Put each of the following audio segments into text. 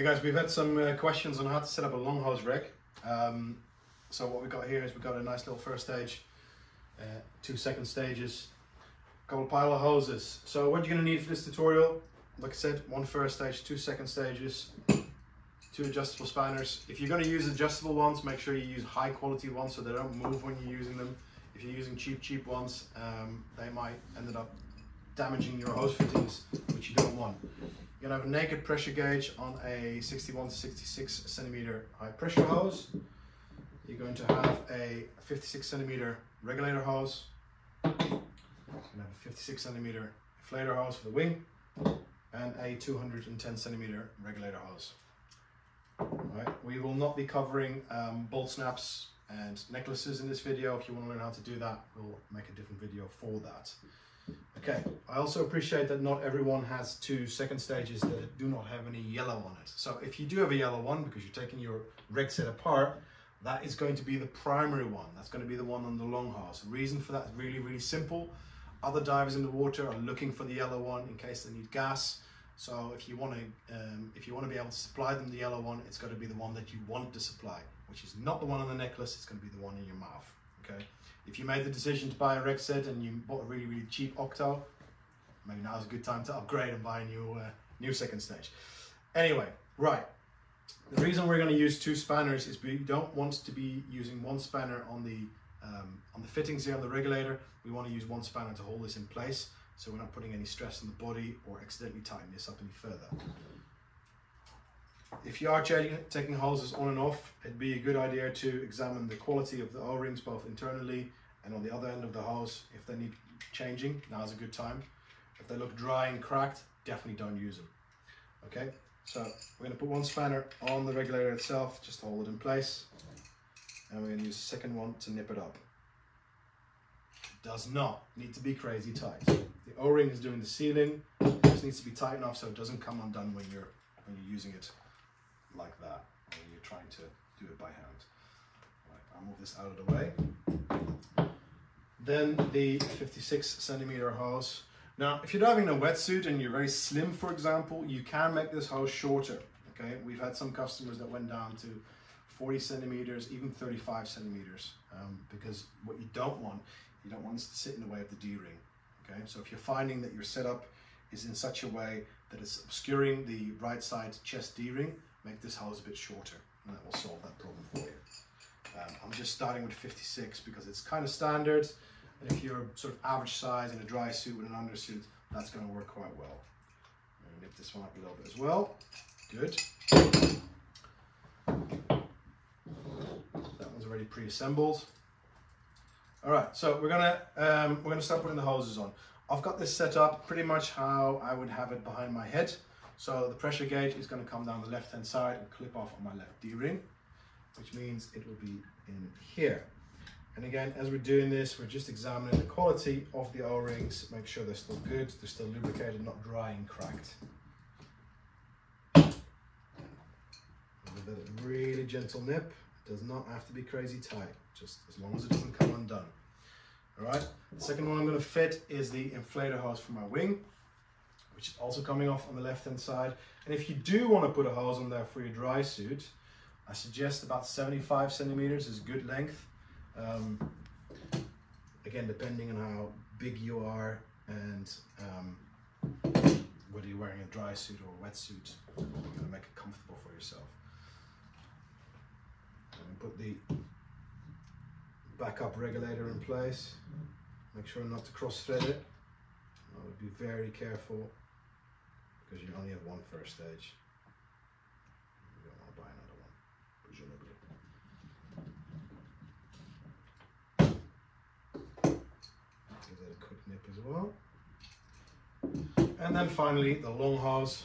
Hey guys, we've had some uh, questions on how to set up a long hose rig. Um, so what we've got here is we've got a nice little first stage, uh, two second stages, a couple of pile of hoses. So what you're going to need for this tutorial, like I said, one first stage, two second stages, two adjustable spanners. If you're going to use adjustable ones, make sure you use high quality ones so they don't move when you're using them. If you're using cheap, cheap ones, um, they might end up damaging your hose fittings, which you don't want. You're gonna have a naked pressure gauge on a 61 to 66 centimeter high pressure hose. You're going to have a 56 centimeter regulator hose. You're gonna have a 56 centimeter inflator hose for the wing and a 210 centimeter regulator hose. Right. We will not be covering um, bolt snaps and necklaces in this video. If you want to learn how to do that, we'll make a different video for that. Okay, I also appreciate that not everyone has two second stages that do not have any yellow on it. So if you do have a yellow one, because you're taking your rig set apart, that is going to be the primary one. That's going to be the one on the long hose. The reason for that is really, really simple. Other divers in the water are looking for the yellow one in case they need gas. So if you want to, um, if you want to be able to supply them the yellow one, it's got to be the one that you want to supply, which is not the one on the necklace. It's going to be the one in your mouth. Okay. If you made the decision to buy a rig set and you bought a really, really cheap Octo, maybe now's a good time to upgrade and buy a new, uh, new second stage. Anyway, right. The reason we're going to use two spanners is we don't want to be using one spanner on the um, on the fittings here on the regulator. We want to use one spanner to hold this in place so we're not putting any stress on the body or accidentally tighten this up any further. If you are taking hoses on and off, it'd be a good idea to examine the quality of the O-rings both internally and on the other end of the hose. If they need changing, now's a good time. If they look dry and cracked, definitely don't use them. Okay, so we're going to put one spanner on the regulator itself, just to hold it in place. And we're going to use the second one to nip it up. It does not need to be crazy tight. The O-ring is doing the sealing, it just needs to be tight enough so it doesn't come undone when you're when you're using it like that when you're trying to do it by hand. Right, I'll move this out of the way. Then the 56 centimeter hose. Now, if you're diving in a wetsuit and you're very slim, for example, you can make this hose shorter. Okay, we've had some customers that went down to 40 centimeters, even 35 centimeters, um, because what you don't want, you don't want this to sit in the way of the D-ring. Okay, so if you're finding that your setup is in such a way that it's obscuring the right side chest D-ring, make this hose a bit shorter and that will solve that problem for you. Um, I'm just starting with 56 because it's kind of standard and if you're sort of average size in a dry suit with an undersuit, that's going to work quite well. I'm going to nip this one up a little bit as well. Good. That one's already pre-assembled. All right, so we're gonna um, we're gonna start putting the hoses on. I've got this set up pretty much how I would have it behind my head. So the pressure gauge is going to come down the left hand side and clip off on my left D-ring, which means it will be in here. And again, as we're doing this, we're just examining the quality of the O-rings, make sure they're still good, they're still lubricated, not dry and cracked. A really gentle nip, it does not have to be crazy tight, just as long as it doesn't come undone. All right, the second one I'm gonna fit is the inflator hose for my wing which is also coming off on the left hand side. And if you do want to put a hose on there for your dry suit, I suggest about 75 centimeters is good length. Um, again, depending on how big you are and um, whether you're wearing a dry suit or a wetsuit, you're to make it comfortable for yourself. And put the backup regulator in place. Make sure not to cross thread it. I would be very careful because you only have one first stage. You don't want to buy another one, presumably. Give that a quick nip as well. And then finally the long hose,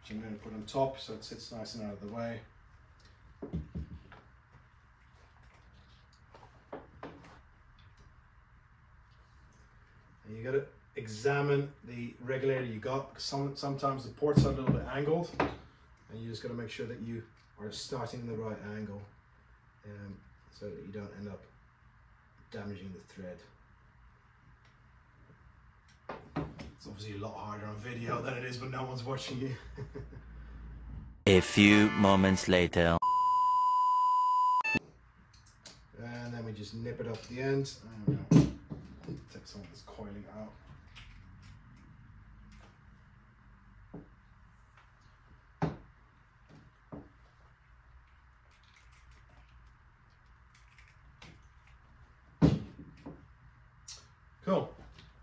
which I'm going to put on top so it sits nice and out of the way. And you got to examine regulator you got because some, sometimes the ports are a little bit angled and you just got to make sure that you are starting in the right angle um, so that you don't end up damaging the thread. It's obviously a lot harder on video than it is when no one's watching you. A few moments later. And then we just nip it off the end. Take some of this coiling out. Cool.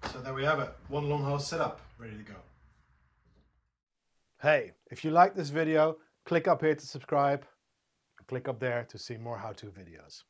So there we have it. One long hose setup ready to go. Hey, if you like this video, click up here to subscribe. Click up there to see more how-to videos.